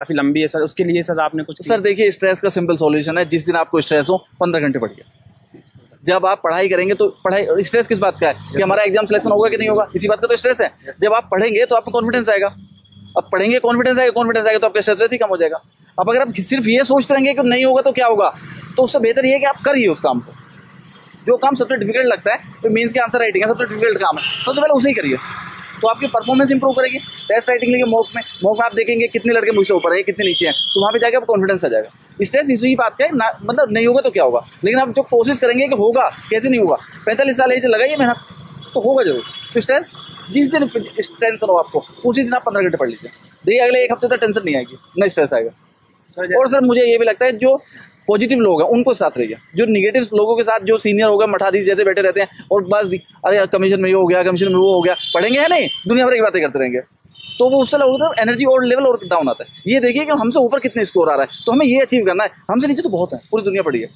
काफ़ी लंबी है सर उसके लिए सर आपने कुछ सर देखिए स्ट्रेस का सिंपल सॉल्यूशन है। जिस दिन आपको स्ट्रेस हो पंद्रह घंटे पढ़िए। जब आप पढ़ाई करेंगे तो पढ़ाई स्ट्रेस किस बात का है? कि हमारा एग्ज़ाम सिलेक्शन होगा कि नहीं होगा? इसी बात का तो स्ट्रेस है। जब आप पढ़ेंगे तो आपको कॉन्फिडेंस आएगा। अब पढ़ेंगे कॉन्फिडेंस आएगा कॉन्फिडेंस आएगा तो आपका स्ट्रेस ही कम हो जाएगा। अब अगर आप सिर्फ़ ये सोचते रहेंगे कि नहीं होगा तो क्या होगा? तो उससे बेहतर ये है कि आप करिए उस काम को। जो काम सबसे डिफ़िकल्ट लगता है तो मीन्स के आंसर राइटिंग है सबसे डिफ़िकल्ट काम है। सबसे पहले उसे ही करिए। तो आपकी परफॉर्मेंस इंप्रूव करेगी। टेस्ट राइटिंग लेके मॉक में मॉक में आप देखेंगे कितने लड़के मुझसे ऊपर है कितने नीचे हैं तो वहाँ पे जाके आपको कॉन्फिडेंस आ जाएगा। स्ट्रेस इसी बात का है ना मतलब नहीं होगा तो क्या होगा? लेकिन आप जो कोशिश करेंगे कि होगा कैसे नहीं होगा? पैंतालीस साल ऐसे लगाइए मेहनत तो होगा ज़रूर। तो स्ट्रेस जिस दिन टेंशन हो आपको उसी दिन आप पंद्रह घंटे पढ़ लीजिए। देखिए अगले एक हफ़्ते तक टेंशन नहीं आएगी न स्ट्रेस आएगा। और सर मुझे ये भी लगता है जो पॉजिटिव लोग हैं, उनको साथ रहिए। जो निगेटिव लोगों के साथ, जो सीनियर होगा, मठाधीश जैसे बैठे रहते हैं, और बस अरे यार कमीशन में ये हो गया कमीशन में वो हो गया। पढ़ेंगे है नहीं? दुनिया भर की बातें करते रहेंगे। तो वो उससे लोगों एनर्जी और लेवल और डाउन आता है। ये देखिए कि हमसे ऊपर कितने स्कोर आ रहा है। तो हमें ये अचीव करना है। हमसे नीचे तो बहुत है, पूरी दुनिया पड़ी है।